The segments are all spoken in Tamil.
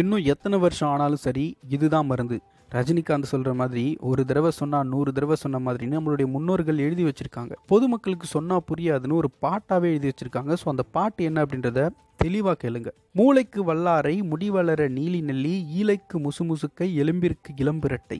இன்னும் எத்தனை வருஷம் ஆனாலும் சரி இதுதான் மருந்து. ரஜினிகாந்த் சொல்கிற மாதிரி ஒரு தடவை சொன்னால் நூறு தடவை சொன்ன மாதிரி நம்மளுடைய முன்னோர்கள் எழுதி வச்சுருக்காங்க. பொதுமக்களுக்கு சொன்னால் புரியாதுன்னு ஒரு பாட்டாகவே எழுதி வச்சுருக்காங்க. ஸோ அந்த பாட்டு என்ன அப்படின்றத தெளிவாக கேளுங்க. மூளைக்கு வல்லாரை முடிவளர நீலி நெல்லி ஈலைக்கு முசுமுசுக்கை எலும்பிற்கு இளம்பிரட்டை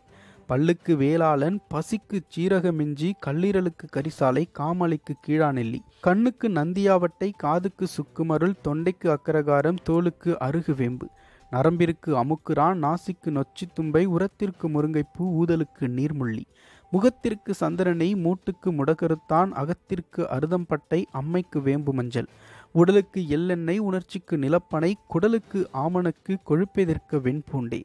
பல்லுக்கு வேளாளன் பசிக்கு சீரகமிஞ்சி கல்லீரலுக்கு கரிசாலை காமலைக்கு கீழா நெல்லி கண்ணுக்கு நந்தியாவட்டை காதுக்கு சுக்குமருள் தொண்டைக்கு அக்கரகாரம் தோலுக்கு அருகு வேம்பு நரம்பிற்கு அமுக்குரான் நாசிக்கு நொச்சி தும்பை உரத்திற்கு முருங்கைப்பூ ஊதலுக்கு நீர்முள்ளி. முகத்திற்கு சந்திரனை மூட்டுக்கு முடக்கருத்தான் அகத்திற்கு அருதம்பட்டை அம்மைக்கு வேம்பு மஞ்சள். உடலுக்கு எள்ளெண்ணெய் உணர்ச்சிக்கு நிலப்பனை குடலுக்கு ஆமணக்கு கொழுப்பெதிர்க்க வெண்பூண்டே.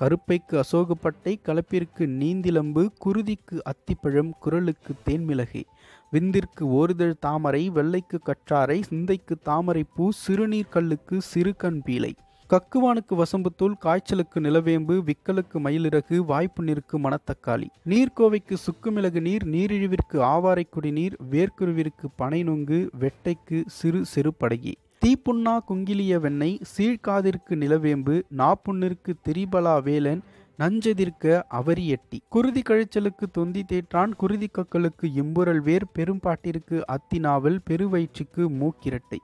கருப்பைக்கு அசோகப்பட்டை கலப்பிற்கு நீந்திலம்பு குருதிக்கு அத்திப்பழம் குரலுக்கு தேன்மிளகு. விந்திற்கு ஓரிதழ் தாமரை வெள்ளைக்கு கற்றாரை சிந்தைக்கு தாமரை பூ சிறுநீர் கல்லுக்கு சிறுகண் பீலை. கக்குவானுக்கு வசம்புத்தூள் காய்ச்சலுக்கு நிலவேம்பு விக்கலுக்கு மயிலிறகு வாய்ப்பு நீருக்கு மணத்தக்காளி. நீர்க்கோவைக்கு சுக்குமிளகு நீர் நீரிழிவிற்கு ஆவாரை குடிநீர் வேர்க்குருவிற்கு பனை நொங்கு வெட்டைக்கு சிறு சிறு படகி தீப்புண்ணா குங்கிலிய வெண்ணெய் சீழ்காதிற்கு நிலவேம்பு நாப்புண்ணிற்கு திரிபலா வேலன் நஞ்செதிர்க்க அவரி எட்டி. குருதி கழிச்சலுக்கு தொந்தி தேற்றான் குருதி கக்களுக்கு இம்புரல் வேர் பெரும்பாட்டிற்கு அத்தினாவல் பெருவயிற்றுக்கு மூக்கிரட்டை.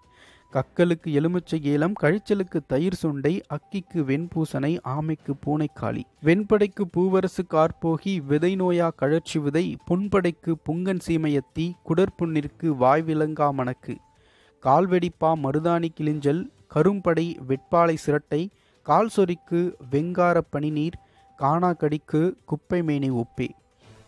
கக்கலுக்கு எலுமிச்சை ஏலம் கழிச்சலுக்கு தயிர் சுண்டை அக்கிக்கு வெண்பூசனை ஆமைக்கு பூனைக்காளி. வெண்படைக்கு பூவரசு கார்போகி விதை நோயா கழற்சி விதை புண்படைக்கு புங்கன் சீமையத்தி குடற்புண்ணிற்கு வாய்விலங்கா மணக்கு. கால்வெடிப்பா மருதாணி கிளிஞ்சல் கரும்படை வெட்பாலை சிரட்டை கால் சொறிக்கு வெங்கார பனிநீர் காணாக்கடிக்கு குப்பை மேனி உப்பே.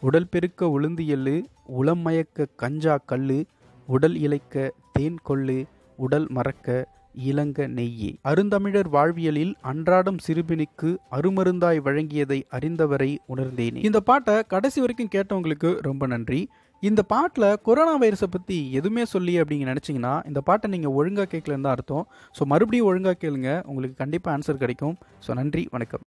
உடல் பெருக்க உளுந்து எள்ளு உளம் மயக்க கஞ்சா கல்லு உடல் இழைக்க தேன் கொள்ளு உடல் மறக்க இளங்க நெய்யே. அருந்தமிழர் வாழ்வியலில் அன்றாடம் சிறுபினிக்கு அருமருந்தாய் வழங்கியதை அறிந்தவரை உணர்ந்தேனே. இந்த பாட்டை கடைசி வரைக்கும் கேட்டவங்களுக்கு ரொம்ப நன்றி. இந்த பாட்டில் கொரோனா வைரஸை பற்றி எதுவுமே சொல்லி அப்படிங்க நினச்சிங்கன்னா இந்த பாட்டை நீங்கள் ஒழுங்காக கேட்கலன்னு தான் அர்த்தம். ஸோ மறுபடியும் ஒழுங்காக கேளுங்க. உங்களுக்கு கண்டிப்பாக ஆன்சர் கிடைக்கும். ஸோ நன்றி வணக்கம்.